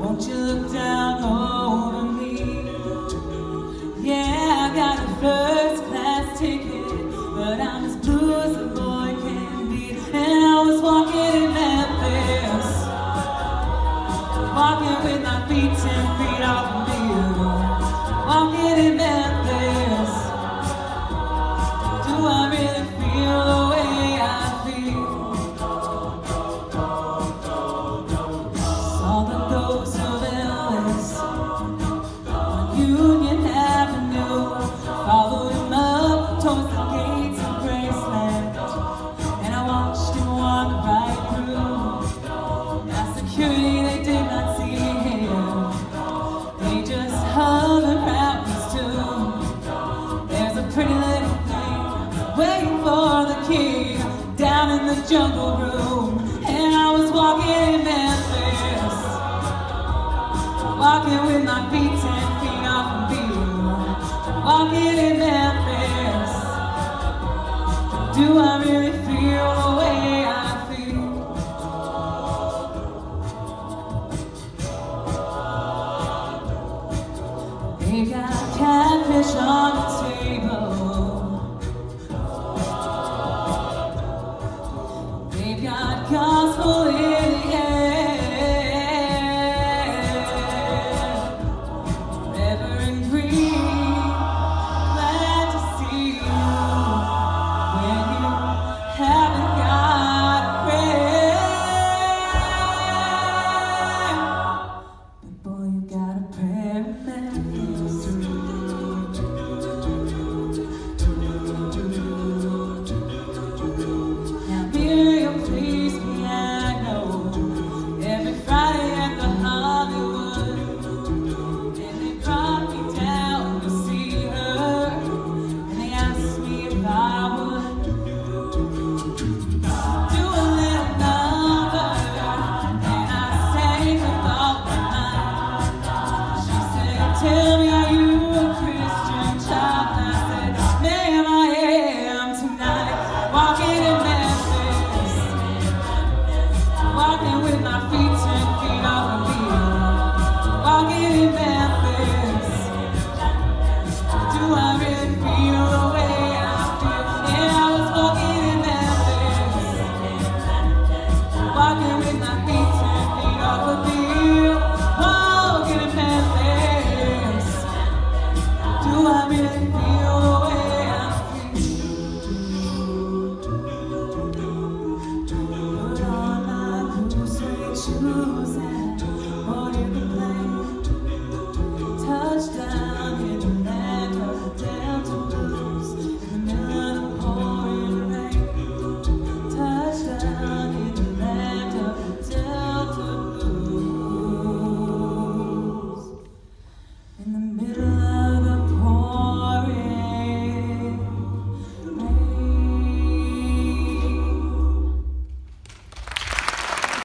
won't you look down over me? Yeah, I got a first class ticket, but I'm as blue as a boy can be. And I was walking in Memphis, walking with my feet ten feet off the wheel, walking in waiting for the keys down in the jungle room. And I was walking in Memphis, walking with my feet ten feet off the beat, walking in Memphis. Do I really feel the way I feel? They got Touchdown.